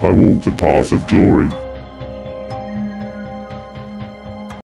I walk the path of glory.